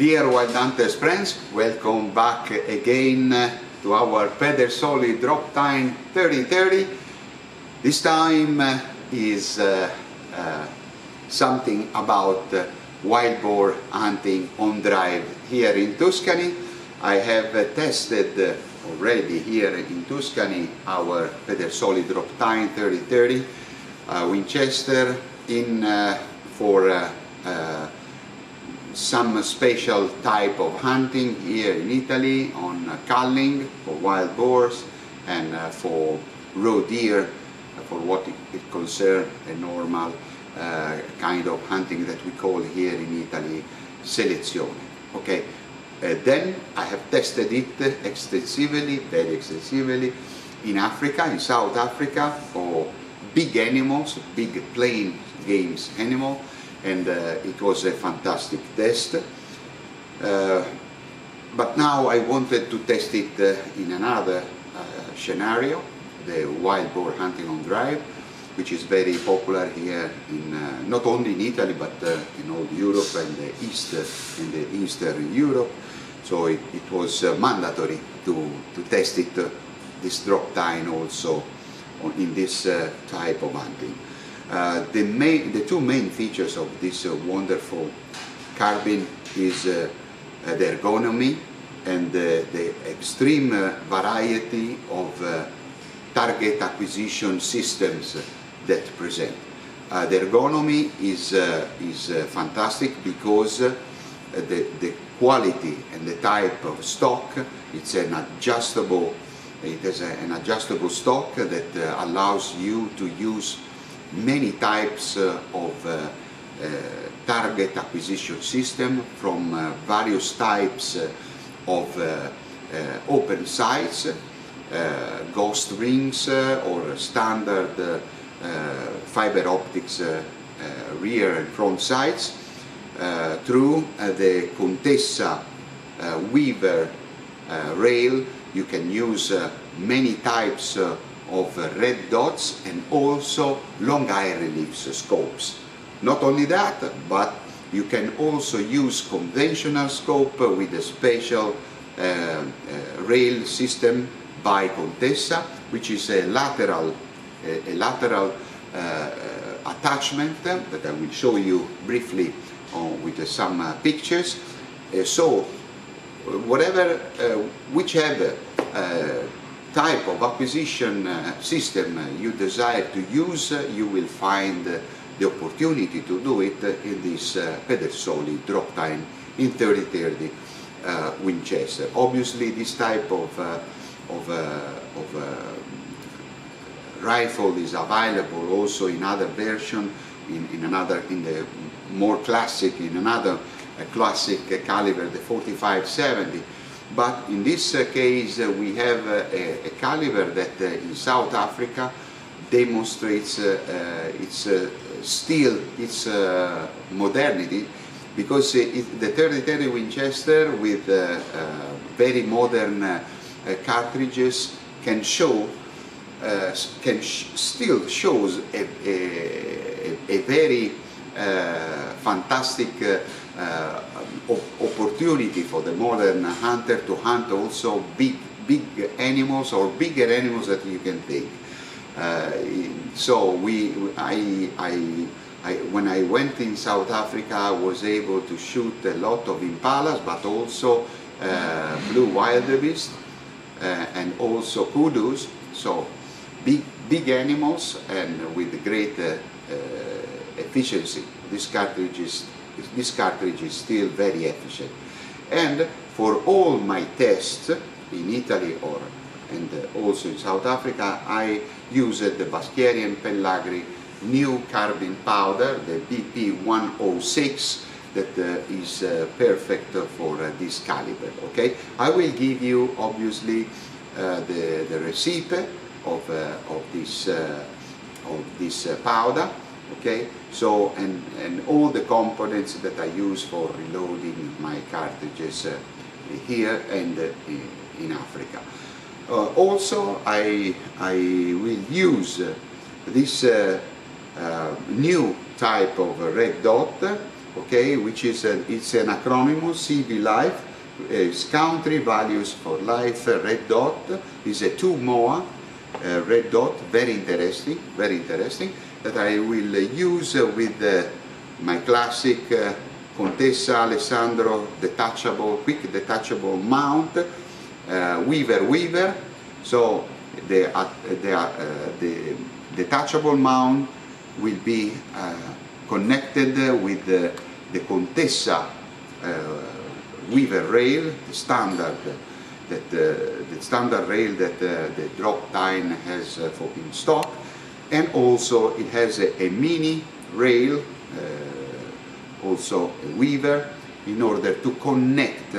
Dear Wild Hunters friends, welcome back again to our Pedersoli Droptine 3030. This time uh, is uh, uh, something about uh, wild boar hunting on drive here in Tuscany. I have uh, tested already here in Tuscany our Pedersoli Drop Time 3030 uh, Winchester in for some special type of hunting here in Italy on uh, culling for wild boars and uh, for roe deer uh, for what it, it concerns a normal uh, kind of hunting that we call here in Italy selezione. Okay, uh, then I have tested it extensively, very extensively in Africa, in South Africa for big animals, big plain games animal and uh, it was a fantastic test. Uh, but now I wanted to test it uh, in another uh, scenario, the wild boar hunting on drive, which is very popular here in uh, not only in Italy but uh, in all Europe and the East in the Eastern Europe. So it, it was mandatory to, to test it this Droptine also on, in this type of hunting. Uh, the, main, the two main features of this uh, wonderful carbine is uh, the ergonomy and the extreme variety of target acquisition systems that present. the ergonomy is, is fantastic because the, the quality and the type of stock, it's an adjustable, it has a, an adjustable stock that uh, allows you to use many types uh, of uh, uh, target acquisition system from uh, various types uh, of uh, open sights, ghost rings or standard fiber optics rear and front sights through the Contessa Weaver rail. You can use many types of red dots and also long eye reliefs scopes. Not only that, but you can also use conventional scope with a special uh, uh, rail system by Contessa, which is a lateral, a, a lateral uh, attachment that I will show you briefly with some uh, pictures. Uh, so, whatever, uh, whichever type of acquisition uh, system you desire to use, uh, you will find uh, the opportunity to do it in this Pedersoli Droptine in 3030 Winchester. Obviously this type of, of, of rifle is available also in other version, in, in another, in the more classic, in another classic caliber, the 4570 but in this uh, case uh, we have uh, a, a, caliber that in South Africa demonstrates its still its modernity because it, the 3030 Winchester with very modern cartridges can show uh, can sh still shows a, a, a very uh, fantastic uh, opportunity for the modern hunter to hunt also big big animals or bigger animals that you can take. Uh, so we, I, I, I, when I went in South Africa, I was able to shoot a lot of impalas, but also uh, blue wildebeest uh, and also kudus. So big, big animals and with great uh, uh, efficiency. This cartridge is this cartridge is still very efficient. And for all my tests in Italy or and also in South Africa, I used the and Pellagri new carbine powder, the BP106, that uh, is uh, perfect for uh, this caliber. Okay, I will give you obviously uh, the the recipe of uh, of this uh, of this powder okay so and and all the components that I use for reloading my cartridges uh, here and uh, in Africa. Uh, also I I will use uh, this uh, uh, new type of red dot okay, which is a, it's an acronym, CV Life, is country values for life, red dot, is a two MOA, red dot, very interesting, very interesting, that I will use with my classic Contessa Alessandro detachable, quick detachable mount, uh, Weaver Weaver. So the, uh, the, uh, the detachable mount will be uh, connected with the, the Contessa uh, Weaver rail, the standard that uh, the standard rail that the Droptine has for in stock, and also it has a, a mini rail also a weaver in order to connect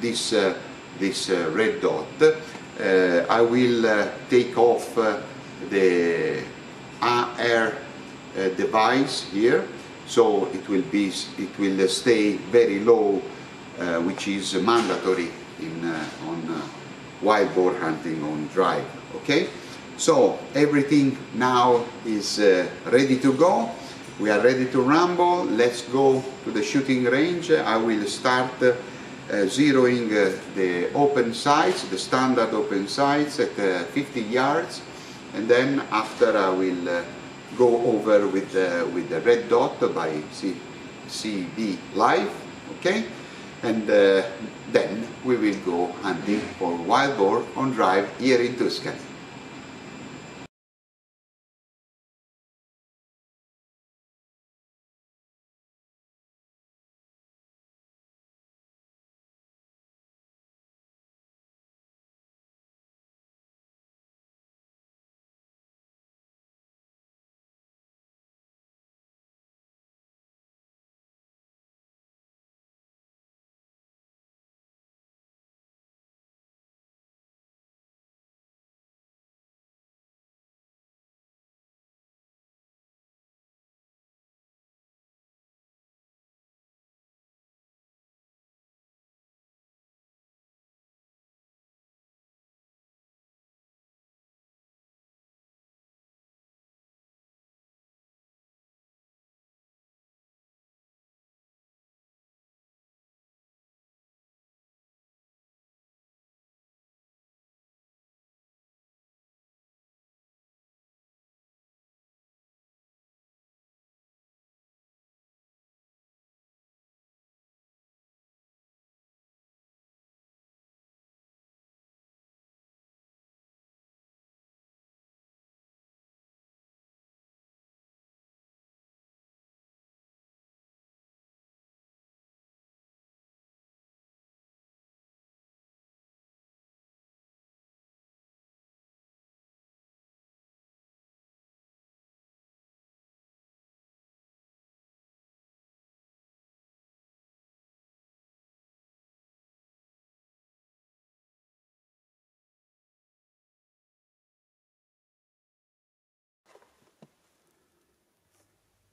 this, uh, this uh, red dot. Uh, I will take off the AR device here so it will be it will stay very low uh, which is mandatory in uh, on uh, wild boar hunting on drive okay so everything now is ready to go we are ready to rumble. Let's go to the shooting range. I will start uh, zeroing uh, the open sights, the standard open sights at uh, 50 yards. And then after I will uh, go over with, with the red dot by C CV Life, okay? And uh, then we will go hunting for wild boar on drive here in Tuscany.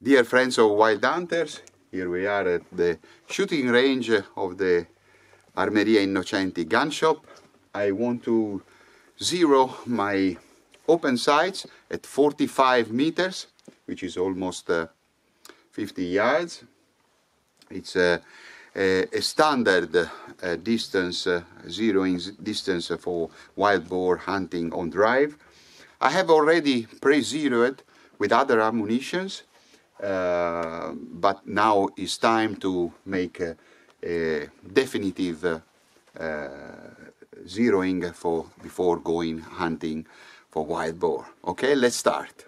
Dear friends of wild hunters, here we are at the shooting range of the Armeria Innocenti gun shop. I want to zero my open sights at 45 meters, which is almost uh, 50 yards. It's a, a, a standard uh, distance, uh, zeroing distance for wild boar hunting on drive. I have already pre-zeroed with other ammunitions uh, but now it's time to make a, a definitive uh, zeroing for before going hunting for wild boar. Okay, let's start.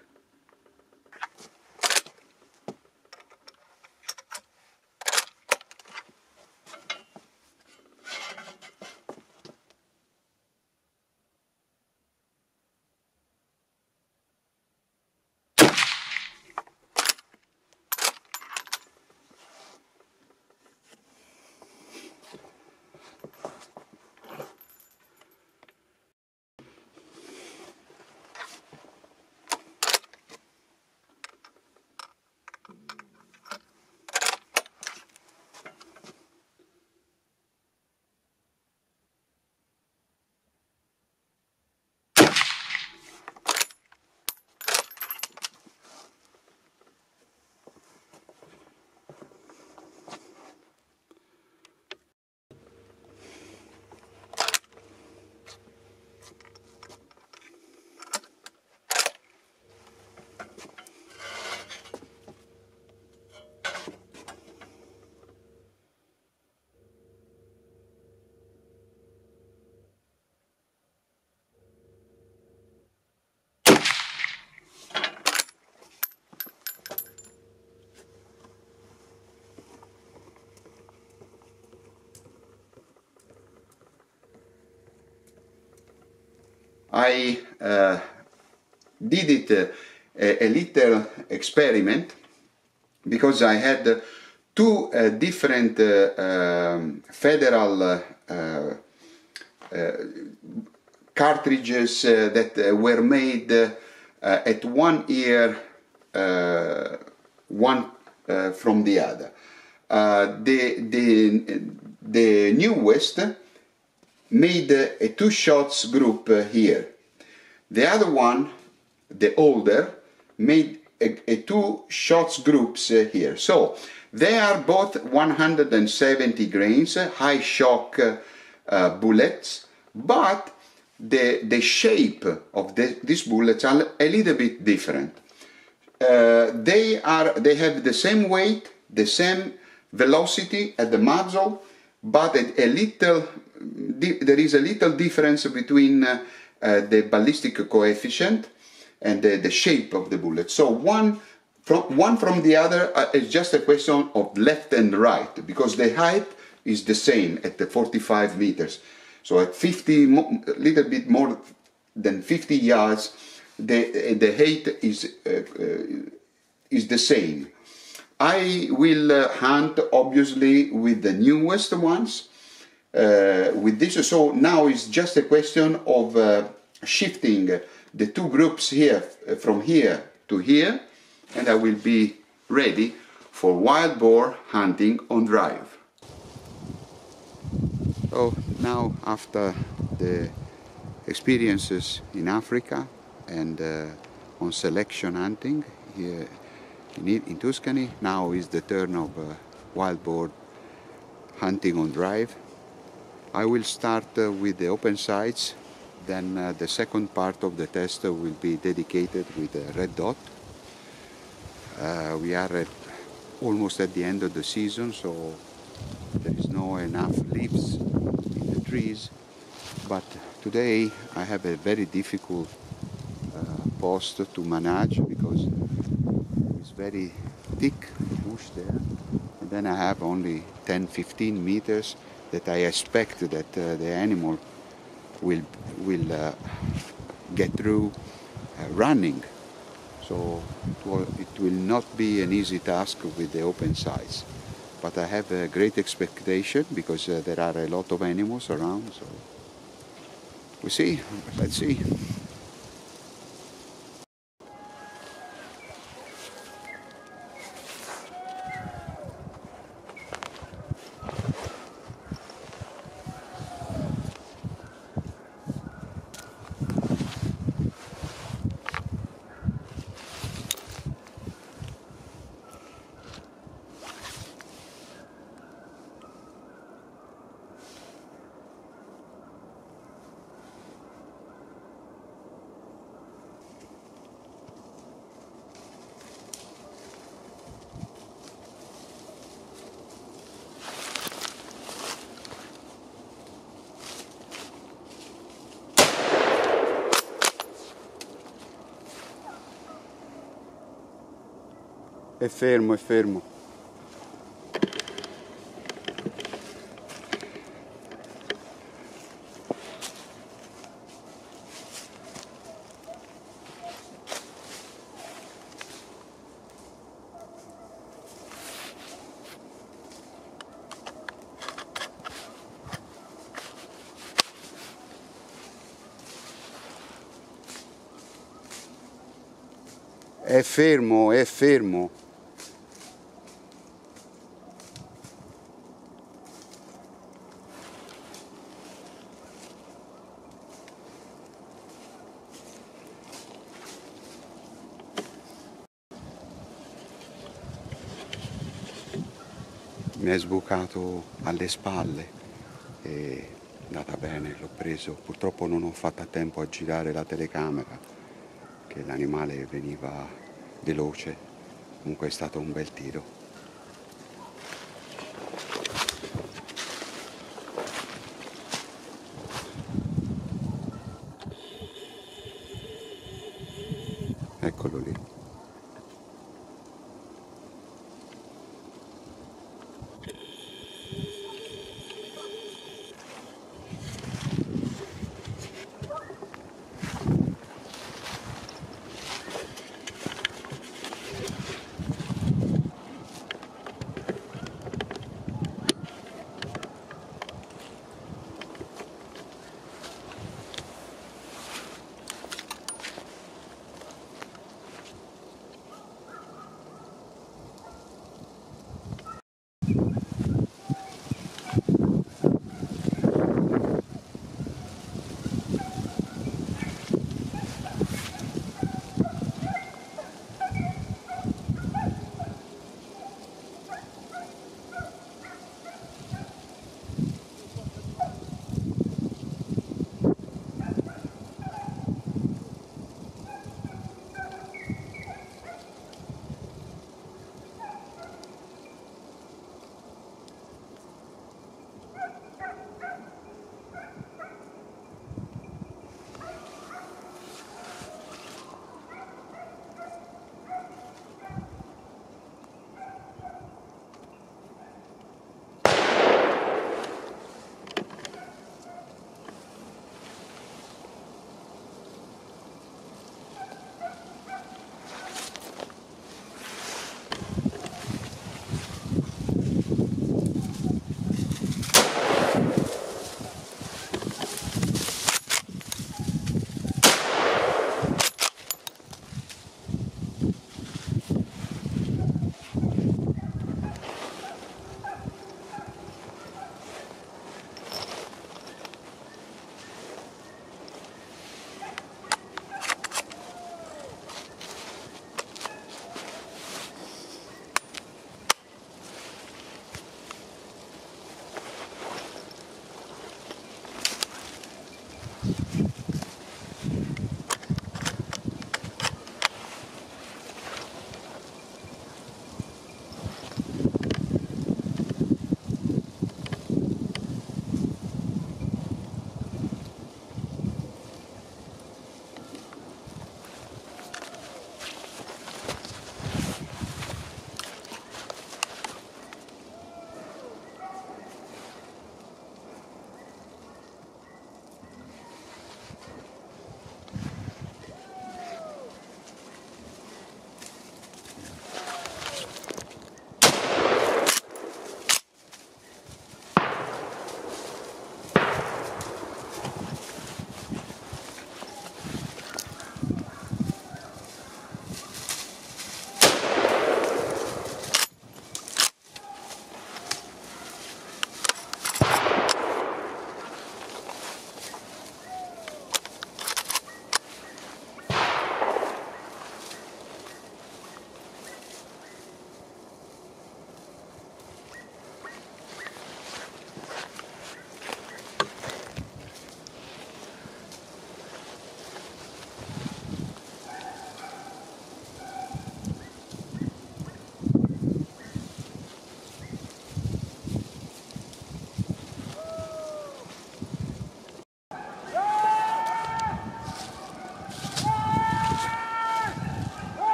I uh, did it uh, a, little experiment because I had uh, two uh, different uh, um, federal cartridges that were made at one ear, one from the other. the, the, the newest made a two shots group here. The other one, the older, made a, a two shots groups here. So they are both 170 grains, high shock uh, bullets, but the, the shape of the, these bullets are a little bit different. Uh, they, are, they have the same weight, the same velocity at the muzzle, but a, a little there is a little difference between uh, the ballistic coefficient and the, the, shape of the bullet. So one from one from the other uh, is just a question of left and right because the height is the same at the 45 meters. So at 50, a little bit more than 50 yards, the the height is uh, uh, is the same. I will uh, hunt obviously with the newest ones with this. So now it's just a question of uh, shifting the two groups here uh, from here to here and I will be ready for wild boar hunting on drive. So now after the experiences in Africa and uh, on selection hunting here in, in, Tuscany, now is the turn of uh, wild boar hunting on drive I will start uh, with the open sights, then uh, the second part of the test will be dedicated with the red dot. Uh, we are at, almost at the end of the season, so there is no enough leaves in the trees. But today I have a very difficult uh, post to manage because it's very thick bush there. And then I have only 10-15 meters that I expect that uh, the animal will will uh, get through uh, running. So it will, not be an easy task with the open sights. But I have a great expectation because uh, there are a lot of animals around. So we see. Let's see. È fermo, è fermo. È fermo, è fermo. È sbucato alle spalle e è andata bene, l'ho preso. Purtroppo non ho fatto a tempo a girare la telecamera, che l'animale veniva veloce. Comunque è stato un bel tiro. È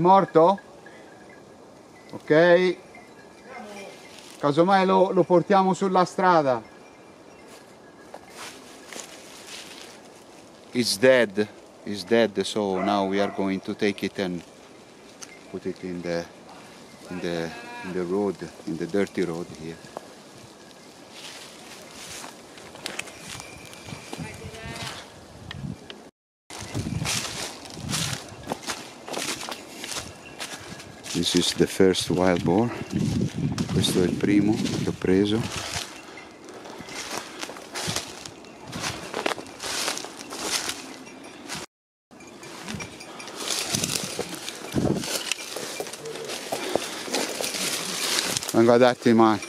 morto? Ok. Casomai lo, lo portiamo sulla strada. is dead is dead so now we are going to take it and put it in the in the in the road in the dirty road here This is the first wild boar. Questo è il primo che ho preso. A darti mano.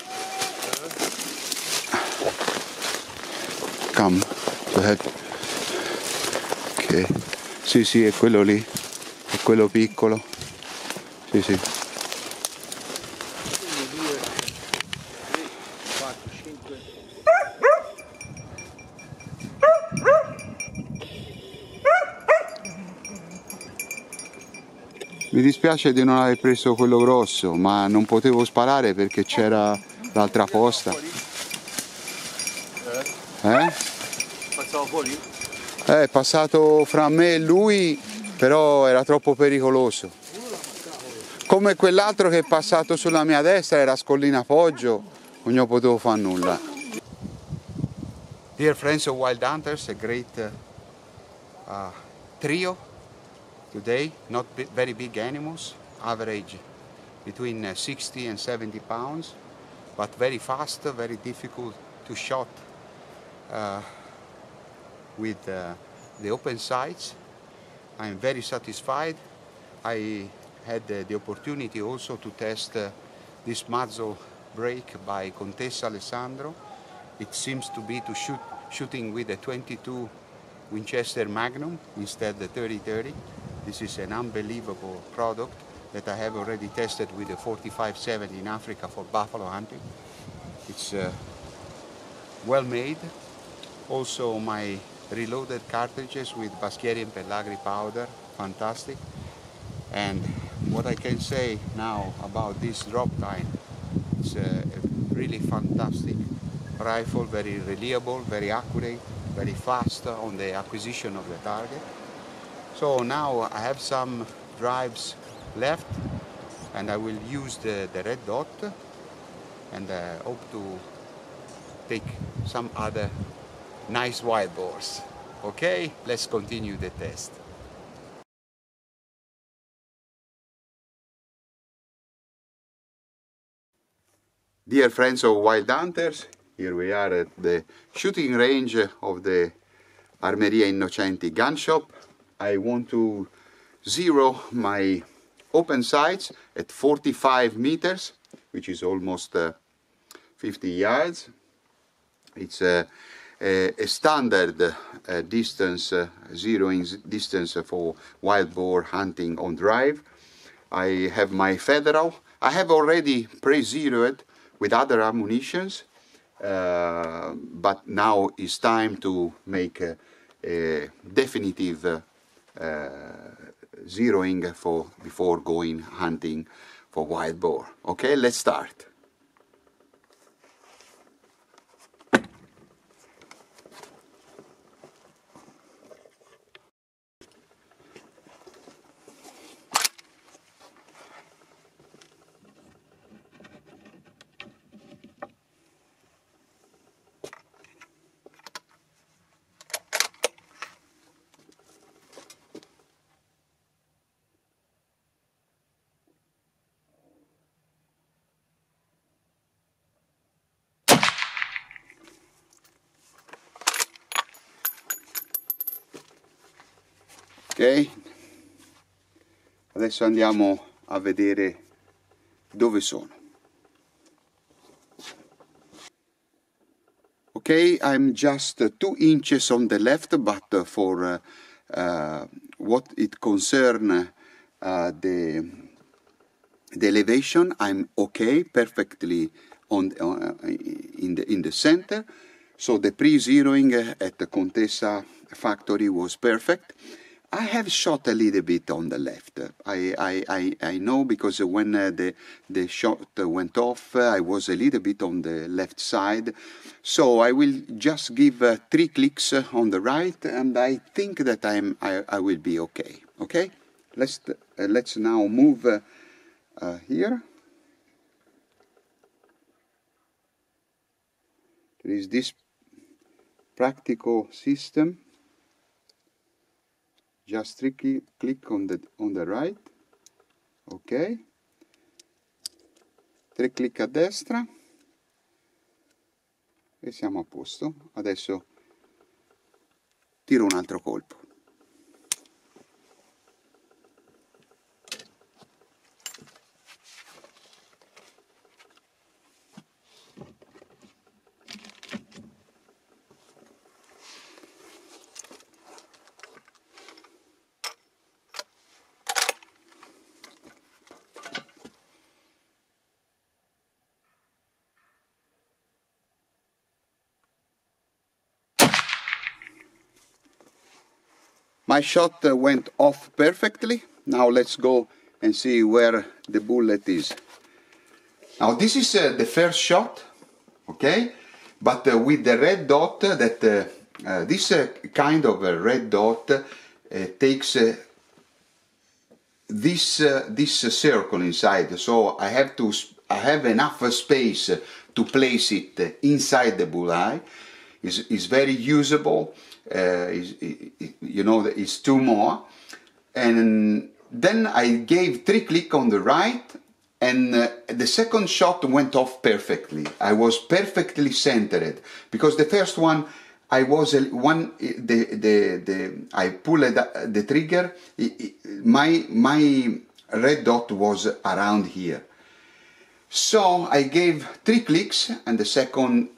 Come. Go ahead. Ok. Sì, sì, è quello lì. È quello piccolo. Sì, sì. 1, 2, 3, 4, 5. Mi dispiace di non aver preso quello grosso, ma non potevo sparare perché c'era l'altra posta. Eh? Passavo fuori? Eh, È passato fra me e lui, però era troppo pericoloso. Come quell'altro che è passato sulla mia destra era scollina Poggio, non potevo fare nulla. Dear friends of Wild Hunters, a great uh, uh, trio today, not very big animals, average between uh, 60 and 70 pounds, but very fast, very difficult to shot uh, with uh, the open sights. I'm very satisfied. I had the opportunity also to test uh, this muzzle brake by Contessa Alessandro. It seems to be to shoot shooting with a 22 Winchester Magnum instead the 30-30. This is an unbelievable product that I have already tested with the 45-70 in Africa for buffalo hunting. It's uh, well made. Also my reloaded cartridges with Baschieri and Pellagri powder, fantastic. And what I can say now about this drop time, it's a, really fantastic rifle, very reliable, very accurate, very fast on the acquisition of the target. So now I have some drives left and I will use the, the red dot and uh, hope to take some other nice wild boars. Okay, let's continue the test. Dear friends of wild hunters, here we are at the shooting range of the Armeria Innocenti gun shop. I want to zero my open sights at 45 meters, which is almost uh, 50 yards. It's a, a, a standard uh, distance, uh, zeroing distance for wild boar hunting on drive. I have my federal. I have already pre-zeroed with other ammunitions, uh, but now it's time to make a, a definitive uh, uh, zeroing for before going hunting for wild boar. Okay, let's start. Adesso andiamo a vedere dove sono. Okay, I'm just two inches on the left, but for uh, uh, what it concern uh, the the elevation, I'm okay, perfectly on uh, in the in the center. So the pre-zeroing at the Contessa factory was perfect. I have shot a little bit on the left. I, I, I, I know because when uh, the, the shot went off, uh, I was a little bit on the left side. So I will just give uh, three clicks uh, on the right and I think that I'm, I, I will be okay. Okay? Let's, uh, let's now move uh, here. There is this practical system just tricky, click on the, on the right. Ok. Tre clic a destra. E siamo a posto. Adesso tiro un altro colpo My shot uh, went off perfectly. Now let's go and see where the bullet is. Now this is uh, the first shot, okay? But uh, with the red dot that uh, uh, this uh, kind of a red dot takes this this circle inside. So I have to I have enough space to place it inside the bullseye. Is is very usable uh, is, you know, it's two more. And then I gave three click on the right and uh, the second shot went off perfectly. I was perfectly centered because the first one I was one the the the I pulled the trigger. My my red dot was around here. So I gave three clicks and the second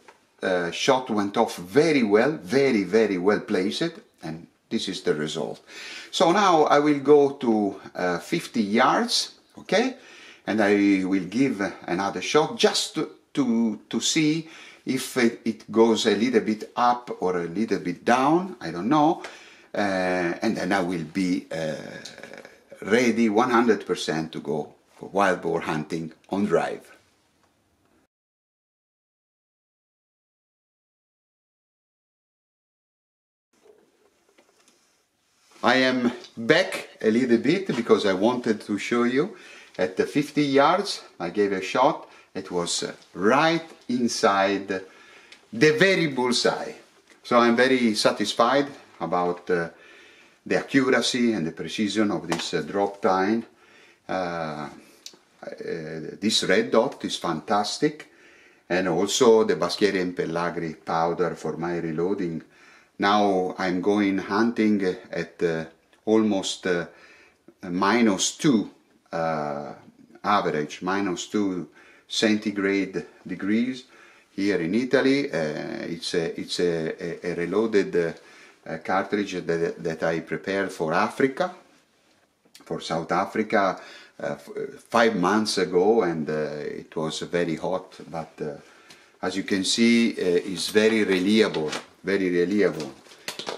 uh, shot went off very well, very, very well placed, and this is the result. So now I will go to uh, 50 yards, okay, and I will give another shot just to, to, to see if it, it, goes a little bit up or a little bit down, I don't know, uh, and then I will be uh, ready 100% to go for wild boar hunting on drive. I am back a little bit because I wanted to show you at the 50 yards. I gave a shot. It was right inside the very bullseye. So I'm very satisfied about uh, the accuracy and the precision of this uh, Droptine uh, uh this red dot is fantastic. And also the Baschieri and Pellagri powder for my reloading now I'm going hunting at uh, almost uh, minus 2 uh, average, minus 2 centigrade degrees here in Italy. Uh, it's a, it's a, a reloaded uh, cartridge that, that I prepared for Africa, for South Africa, uh, five months ago and it was very hot but as you can see it's very reliable very reliable.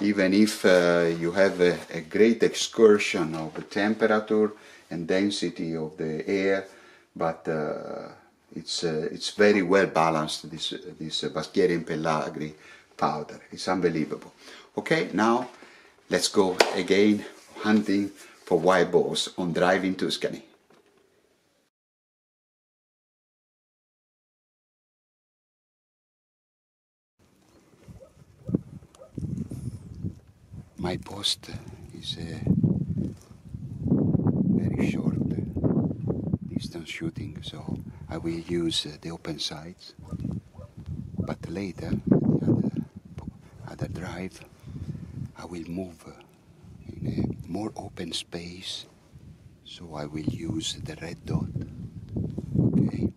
Even if uh, you have a, a, great excursion of the temperature and density of the air but uh, it's uh, it's very well balanced this this uh, Baschieri Pellagri powder. It's unbelievable. Okay now let's go again hunting for wild boars on driving in Tuscany my post is a very short distance shooting so I will use uh, the open sights. But later the other, other drive I will move uh, in a more open space so I will use the red dot. Okay?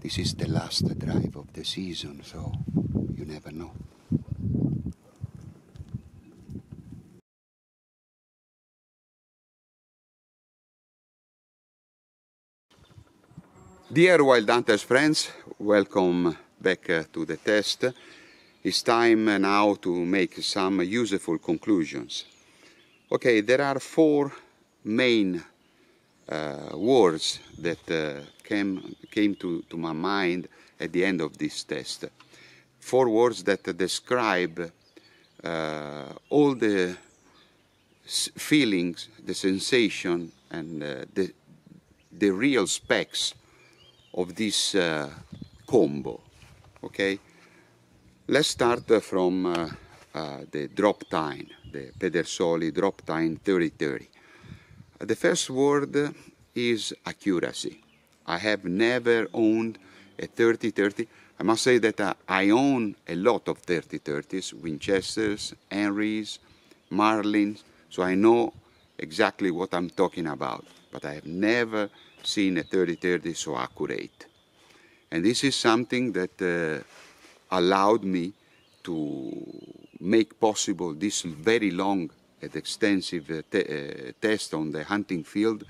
This is the last drive of the season so you never know Dear Wild Hunters friends, welcome back uh, to the test. It's time now to make some useful conclusions. Okay, there are four main uh, words that uh, came, came to, to my mind at the end of this test. Four words that describe uh, all the feelings, the sensation, and the, the real specs of this uh, combo. Okay, let's start from uh, the Droptine, the Pedersoli Droptine 3030. The first word is accuracy. I have never owned a 30-30. I must say that uh, I own a lot of 30-30s, Winchesters, Henrys, Marlins, so I know exactly what I'm talking about. But I have never seen a 30-30 so accurate. And this is something that uh, allowed me to make possible this very long an extensive uh, te uh, test on the hunting field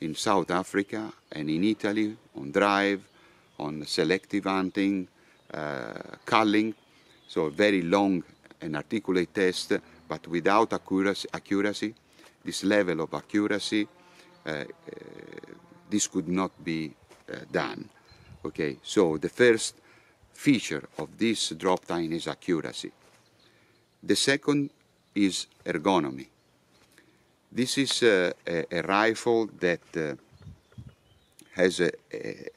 in South Africa and in Italy on drive, on selective hunting, uh, culling. So a very long and articulate test, but without accuracy, accuracy this level of accuracy, uh, uh, this could not be uh, done. Okay, so the first feature of this Droptine is accuracy. The second is ergonomy. This is uh, a, a, rifle that uh, has a, a,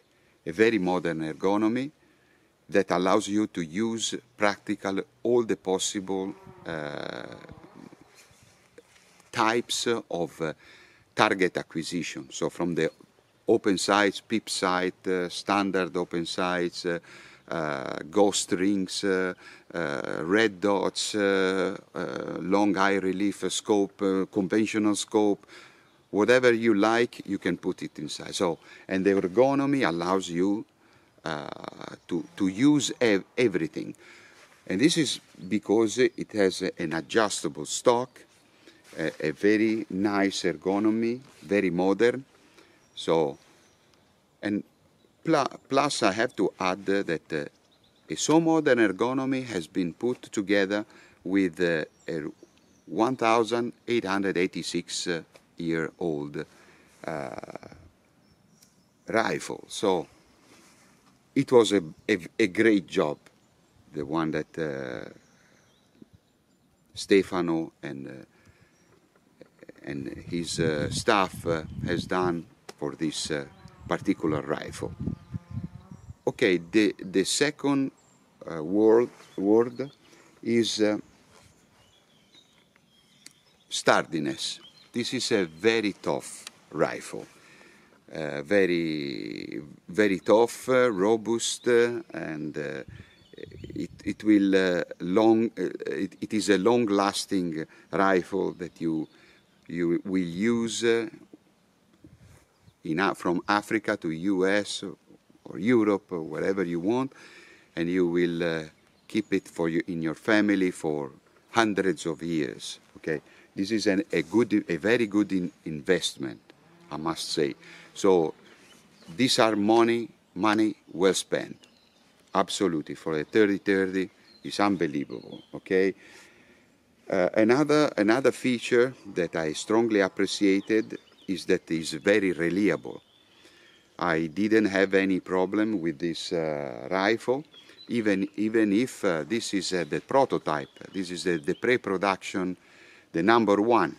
a, very modern ergonomy that allows you to use practically all the possible uh, types of uh, target acquisition. So from the open sights, PIP sight, uh, standard open sights, uh, uh, ghost rings, uh, uh, red dots, uh, long high relief scope, conventional scope, whatever you like, you can put it inside. So, and the ergonomy allows you to, to use ev everything. And this is because it has an adjustable stock, a, a, very nice ergonomy, very modern. So, and Plus, I have to add that uh, a so modern ergonomy has been put together with uh, a 1886 uh, year old uh, rifle. So it was a, a, a, great job, the one that uh, Stefano and, uh, and his staff has done for this particular rifle. Okay, the, the second uh, word, word is uh, sturdiness. This is a very tough rifle. Uh, very, very tough, uh, robust, uh, and uh, it, it will long. It, it is a long-lasting rifle that you you will use in, from Africa to US or Europe or wherever you want, and you will uh, keep it for you in your family for hundreds of years. Okay, this is an, a good, a very good in investment, I must say. So these are money, money well spent. Absolutely, for a 30-30, it's unbelievable. Okay. Uh, another another feature that I strongly appreciated is that it's very reliable. I didn't have any problem with this uh, rifle, even, even if uh, this is uh, the prototype, this is the, pre-production, the number one,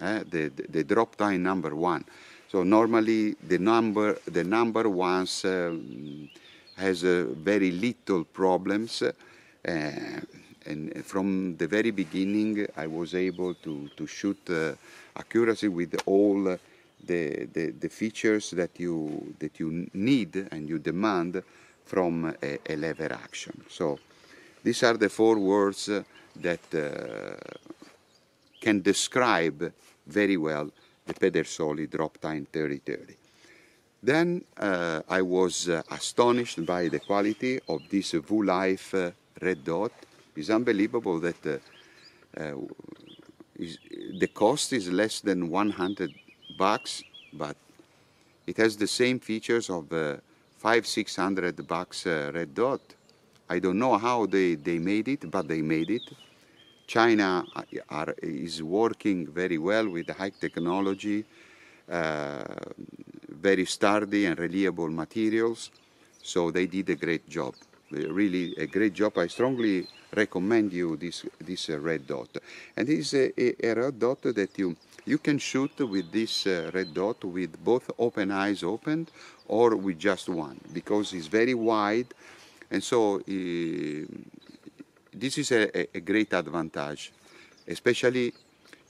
eh, the, the, the, Droptine number one. So normally the number, the number ones um, has uh, very little problems uh, and from the very beginning I was able to, to shoot uh, accuracy with all the, the, the, features that you, that you need and you demand from a, a lever action. So these are the four words that uh, can describe very well the Pedersoli Droptine 3030. Then uh, I was uh, astonished by the quality of this CV Life uh, red dot. It's unbelievable that uh, uh, the cost is less than 100 bucks, but it has the same features of uh, five, six hundred bucks uh, red dot. I don't know how they, they made it, but they made it. China are, is working very well with the high technology, uh, very sturdy and reliable materials. So they did a great job, really a great job. I strongly recommend you this this uh, red dot. And this is a, a, red dot that you you can shoot with this uh, red dot with both open eyes opened or with just one because it's very wide. And so uh, this is a, a, great advantage especially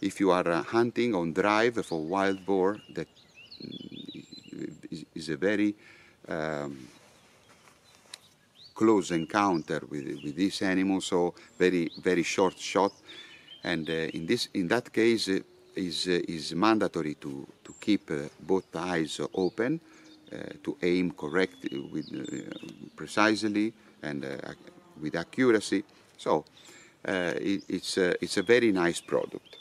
if you are uh, hunting on drive for wild boar that is, is a very um, close encounter with, with this animal. So very very short shot. And uh, in this in that case is, uh, is mandatory to, to keep uh, both eyes open, uh, to aim correctly, with, precisely and with accuracy. So it, it's, it's a very nice product.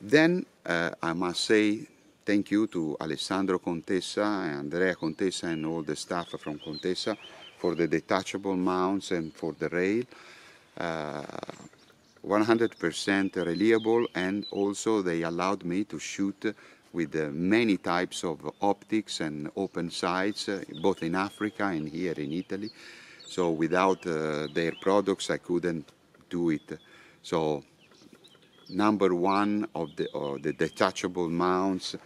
Then I must say thank you to Alessandro Contessa, and Andrea Contessa and all the staff from Contessa for the detachable mounts and for the rail. Uh, 100% reliable and also they allowed me to shoot with uh, many types of optics and open sights, uh, both in Africa and here in Italy. So without uh, their products, I couldn't do it. So number one of the, the detachable mounts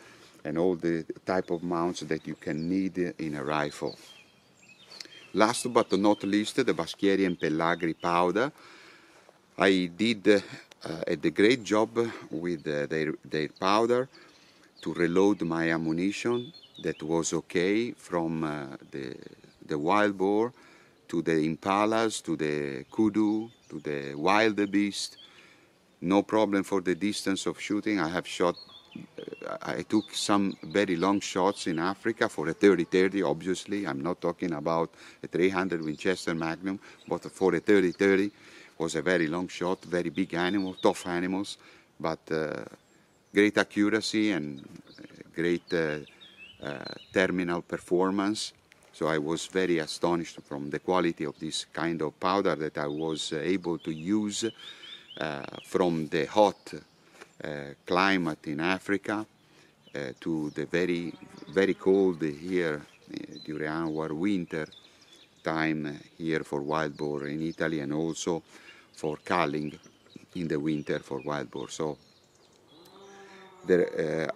and all the type of mounts that you can need in a rifle. Last but not least, the Baschieri and Pellagri powder. I did uh, a great job with uh, their, their powder to reload my ammunition that was okay from uh, the, the wild boar to the impalas, to the kudu, to the wildebeest. No problem for the distance of shooting. I have shot, I took some very long shots in Africa for a 30-30, obviously. I'm not talking about a 300 Winchester Magnum, but for a 30-30 was a very long shot, very big animal, tough animals, but uh, great accuracy and uh, great uh, uh, terminal performance. So I was very astonished from the quality of this kind of powder that I was able to use from the hot climate in Africa uh, to the very very cold here uh, during our winter time here for wild boar in Italy and also for culling in the winter for wild boar. So there,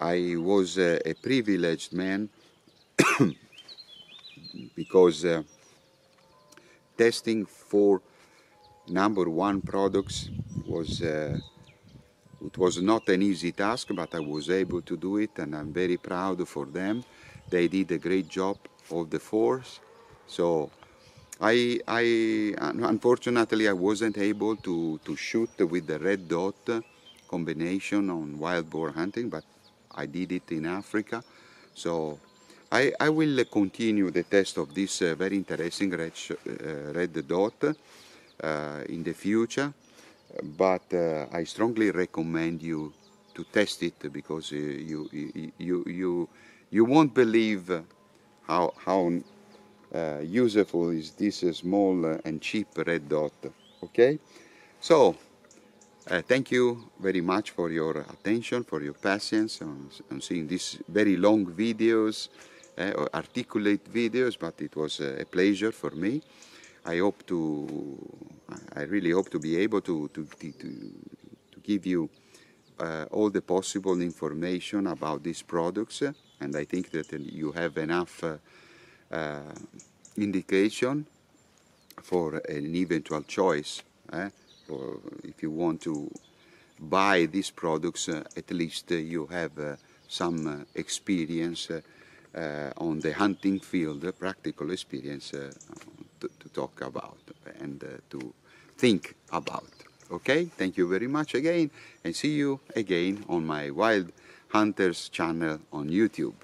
uh, I was uh, a privileged man because uh, testing for number one products was uh, it was not an easy task, but I was able to do it, and I'm very proud for them. They did a great job, of the force. So I, I, unfortunately, I wasn't able to, to shoot with the red dot combination on wild boar hunting, but I did it in Africa. So I, I will continue the test of this uh, very interesting red, uh, red dot uh, in the future, but uh, I strongly recommend you to test it because uh, you, you, you, you, you won't believe how, how uh, useful is this small and cheap red dot okay? So uh, thank you very much for your attention for your patience on, on seeing these very long videos uh, articulate videos but it was a pleasure for me. I hope to I really hope to be able to to, to, to give you uh, all the possible information about these products and I think that you have enough indication for an eventual choice. Eh? Or if you want to buy these products, uh, at least uh, you have uh, some uh, experience uh, on the hunting field, practical experience to, to, talk about and to think about. Okay, thank you very much again and see you again on my Wild Hunters channel on YouTube.